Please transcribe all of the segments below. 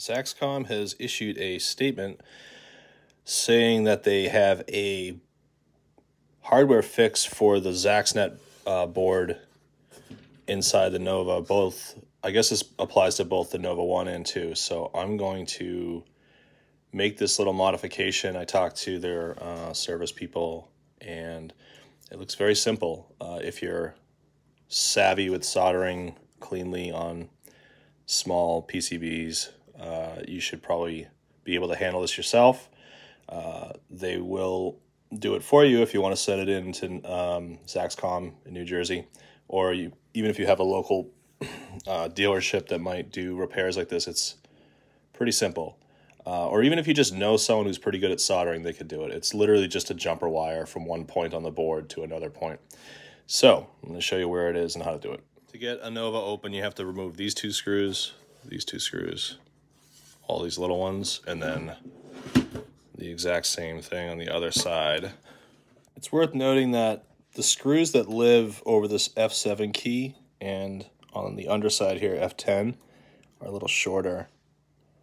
Zaxcom has issued a statement saying that they have a hardware fix for the ZaxNet uh, board inside the Nova. Both, I guess this applies to both the Nova 1 and 2. So I'm going to make this little modification. I talked to their uh, service people and it looks very simple. Uh, if you're savvy with soldering cleanly on small PCBs, uh, you should probably be able to handle this yourself. Uh, they will do it for you if you want to send it into um, Zaxcom in New Jersey, or you, even if you have a local uh, dealership that might do repairs like this, it's pretty simple. Uh, or even if you just know someone who's pretty good at soldering, they could do it. It's literally just a jumper wire from one point on the board to another point. So I'm going to show you where it is and how to do it. To get a Nova open, you have to remove these two screws, these two screws, all these little ones, and then the exact same thing on the other side. It's worth noting that the screws that live over this F7 key and on the underside here, F10, are a little shorter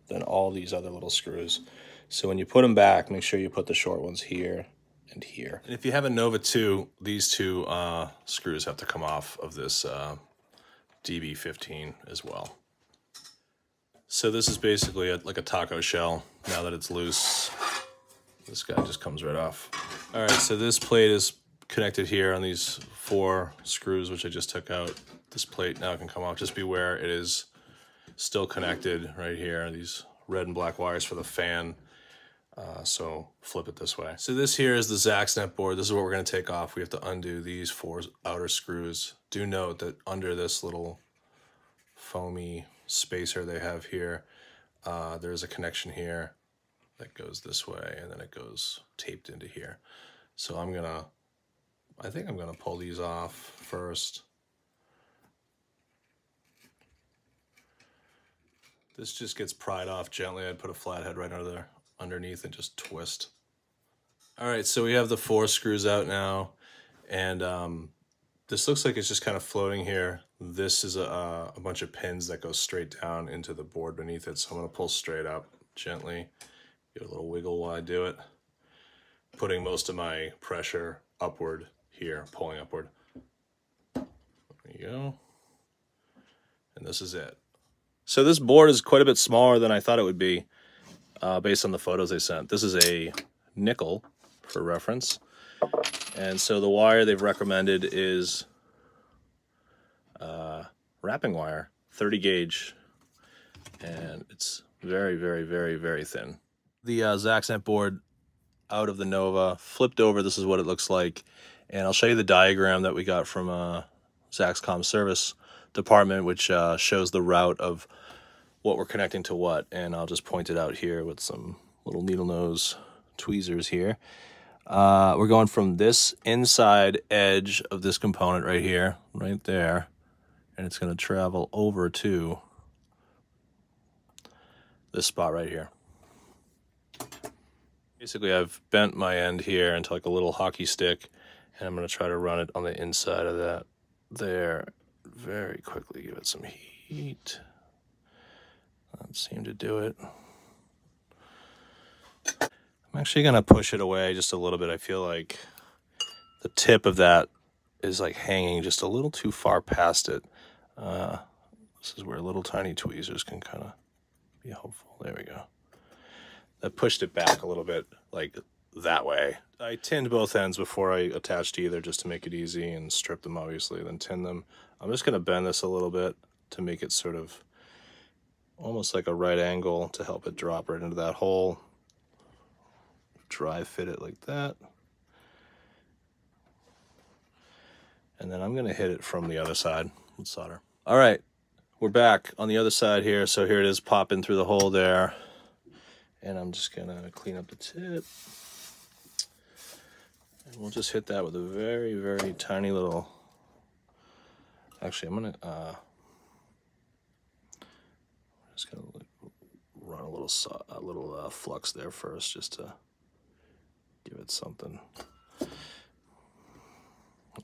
than all these other little screws. So when you put them back, make sure you put the short ones here and here. And if you have a Nova 2, these two uh, screws have to come off of this uh, DB15 as well. So this is basically a, like a taco shell. Now that it's loose, this guy just comes right off. All right, so this plate is connected here on these four screws, which I just took out. This plate now can come off. Just beware, it is still connected right here. These red and black wires for the fan. Uh, so flip it this way. So this here is the ZaxNet board. This is what we're going to take off. We have to undo these four outer screws. Do note that under this little foamy spacer they have here, uh, there's a connection here that goes this way and then it goes taped into here. So I'm to, I think I'm to pull these off first. This just gets pried off gently. I'd put a flathead right under there, underneath and just twist. All right, so we have the four screws out now. And um, this looks like it's just kind of floating here. This is a, a bunch of pins that go straight down into the board beneath it. So I'm gonna pull straight up gently. get a little wiggle while I do it. Putting most of my pressure upward here, pulling upward. There you go. And this is it. So this board is quite a bit smaller than I thought it would be uh, based on the photos they sent. This is a nickel for reference. And so the wire they've recommended is wrapping wire, 30 gauge. And it's very, very, very, very thin. The uh, Zaxnet board out of the Nova, flipped over, this is what it looks like. And I'll show you the diagram that we got from uh, Zaxcom service department, which uh, shows the route of what we're connecting to what. And I'll just point it out here with some little needle nose tweezers here. Uh, we're going from this inside edge of this component right here, right there, and it's going to travel over to this spot right here. Basically, I've bent my end here into like a little hockey stick, and I'm going to try to run it on the inside of that there very quickly give it some heat. That seemed to do it. I'm actually going to push it away just a little bit. I feel like the tip of that is like hanging just a little too far past it. Uh, this is where little tiny tweezers can kind of be helpful. There we go. That pushed it back a little bit, like that way. I tinned both ends before I attached either just to make it easy and strip them obviously, then tin them. I'm just going to bend this a little bit to make it sort of almost like a right angle to help it drop right into that hole. Dry fit it like that. And then I'm going to hit it from the other side with solder. All right, we're back on the other side here. So here it is popping through the hole there. And I'm just going to clean up the tip. And we'll just hit that with a very, very tiny little Actually, I'm gonna uh, I'm just gonna run a little a little uh, flux there first, just to give it something.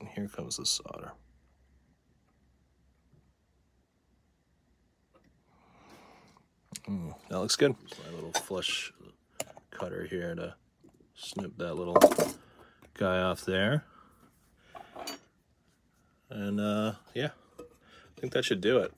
And here comes the solder. that looks good. my little flush cutter here to snip that little guy off there. And uh, yeah, I think that should do it.